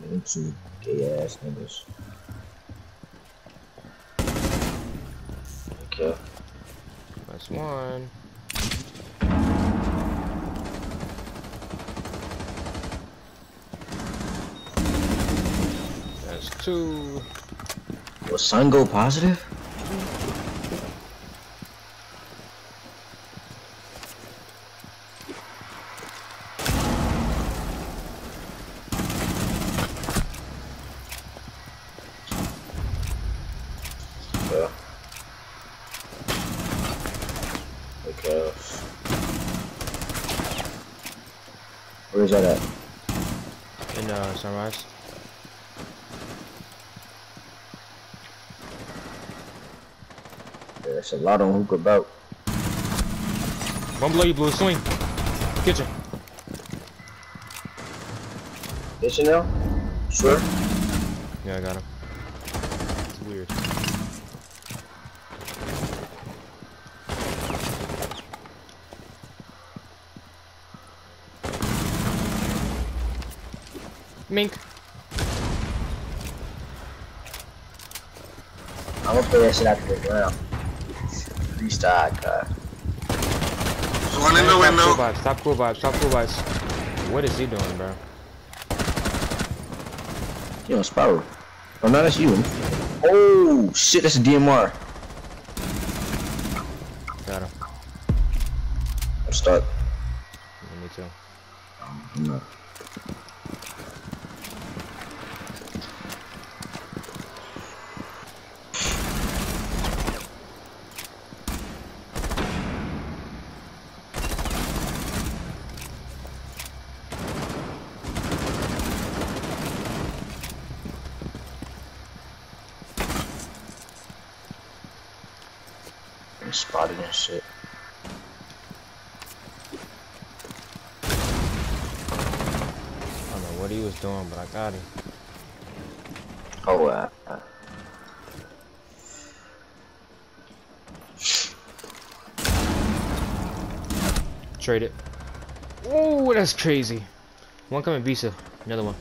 Them two gay ass niggas. Okay. That's one. That's two. Was sun go positive? Yeah. Okay. Where's that at? In uh, sunrise. There's a lot on hook about. One below you, blue. Swing. Kitchen. Is you now? Sure. Yeah, I got him. It's weird. Mink. I'm gonna play that shit after the ground. Freestyle, God. There's one in the Stop cool vibes. Stop cool vibes. Stop cool vibes. What is he doing, bro? Yo, Spiral. Oh, no, that's you. Oh, shit, that's a DMR. Got him. I'm stuck. Yeah, me too. No. I'm spotted and shit. I don't know what he was doing, but I got him. Oh, uh, uh, Trade it. Oh, that's crazy. One coming visa. Another one.